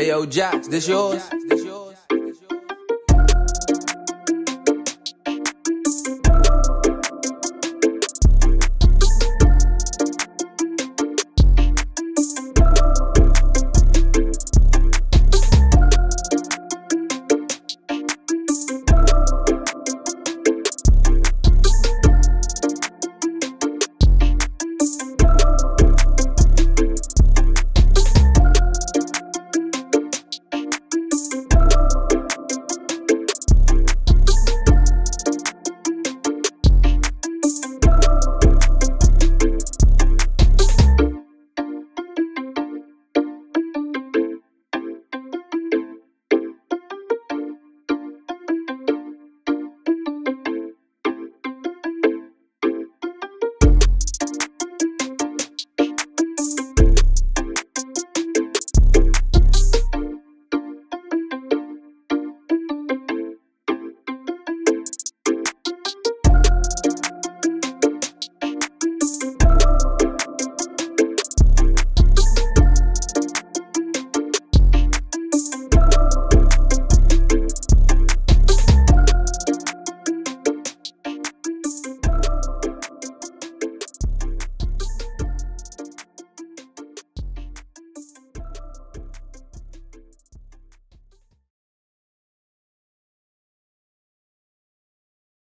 Hey yo, Jax, this yours?